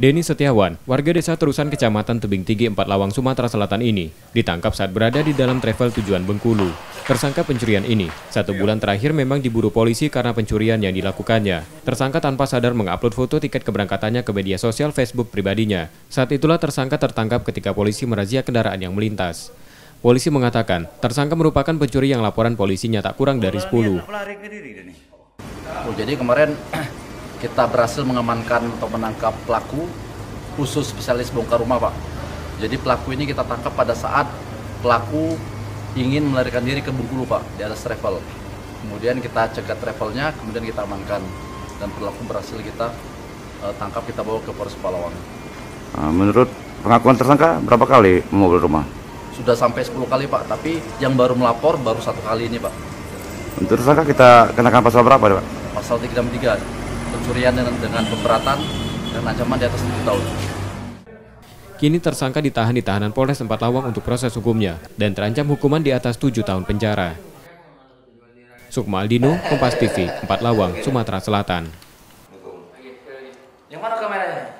Denny Setiawan, warga desa Terusan Kecamatan Tebing Tinggi, Empat Lawang, Sumatera Selatan ini, ditangkap saat berada di dalam travel tujuan Bengkulu. Tersangka pencurian ini, satu bulan terakhir memang diburu polisi karena pencurian yang dilakukannya. Tersangka tanpa sadar mengupload foto tiket keberangkatannya ke media sosial Facebook pribadinya. Saat itulah tersangka tertangkap ketika polisi merazia kendaraan yang melintas. Polisi mengatakan, tersangka merupakan pencuri yang laporan polisinya tak kurang dari 10. Oh, jadi kemarin kita berhasil mengamankan atau menangkap pelaku khusus spesialis bongkar rumah Pak. Jadi pelaku ini kita tangkap pada saat pelaku ingin melarikan diri ke Bengkulu Pak di atas travel. Kemudian kita cegat travelnya, kemudian kita amankan dan pelaku berhasil kita uh, tangkap kita bawa ke Polres Palawang. Nah, menurut pengakuan tersangka berapa kali memobili rumah? Sudah sampai 10 kali Pak, tapi yang baru melapor baru satu kali ini Pak. Untuk tersangka kita kenakan pasal berapa Pak? Pasal 363 pencurian dengan, dengan pemberatan dan ancaman di atas 7 tahun. Kini tersangka ditahan di tahanan Polres Empat Lawang untuk proses hukumnya dan terancam hukuman di atas 7 tahun penjara. Sukma Aldino, Kompas TV, Empat Lawang, Sumatera Selatan. Yang mana kameranya?